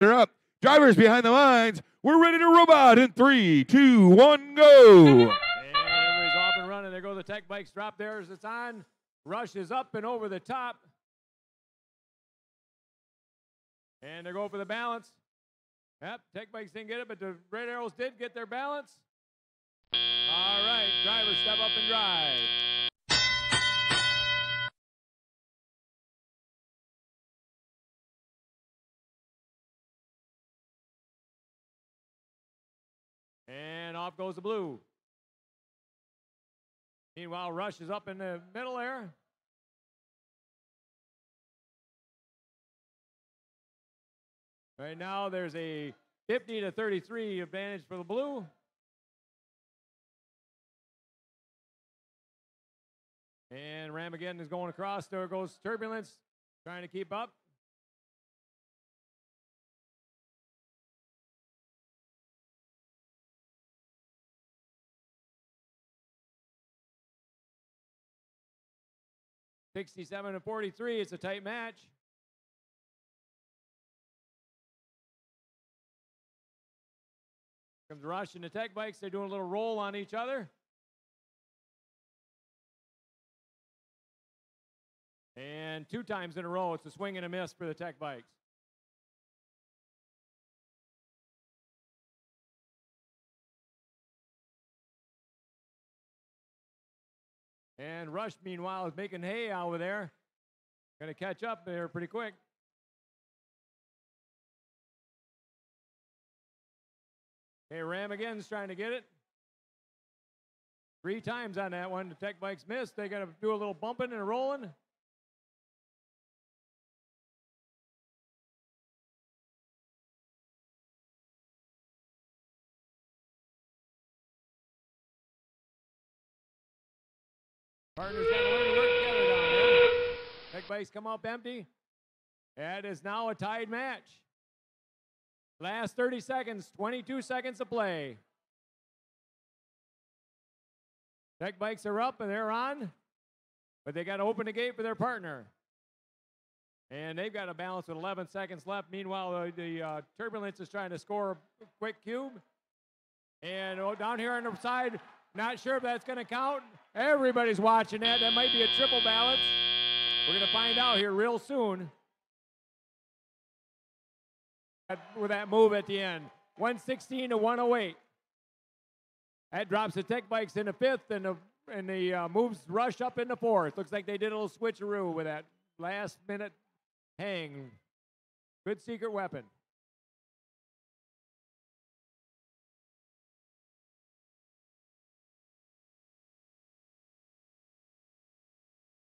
They're up. Drivers behind the lines. We're ready to robot in three, two, one, go. Everybody's off and running. There go the Tech Vikes. Drop theirs. It's on. Rush is up and over the top. And they go for the balance. Yep, Tech Vikes didn't get it, but the red arrows did get their balance. All right, drivers step up and drive. Off goes the blue. Meanwhile, Rush is up in the middle there. Right now, there's a 50 to 33 advantage for the blue. And Ram again is going across. There goes Turbulence, trying to keep up. Sixty-seven to forty-three. It's a tight match. Comes Rush and the Tech Vikes. They're doing a little roll on each other. And two times in a row, it's a swing and a miss for the Tech Vikes. And Rush, meanwhile, is making hay over there. Going to catch up there pretty quick. Okay, Ram again's trying to get it. Three times on that one. The Tech Vikes missed. They got to do a little bumping and rolling. Partners got to learn to work together down there. Tech Vikes come up empty. That is now a tied match. Last 30 seconds, 22 seconds to play. Tech Vikes are up and they're on, but they got to open the gate for their partner. And they've got a balance with 11 seconds left. Meanwhile, the, the uh, Turbulence is trying to score a quick cube. And oh, down here on the side, not sure if that's going to count. Everybody's watching that. That might be a triple balance. We're going to find out here real soon with that move at the end. 116 to 108. That drops the Tech Vikes into fifth, and the and the uh, moves rush up into fourth. Looks like they did a little switcheroo with that last minute hang. Good secret weapon.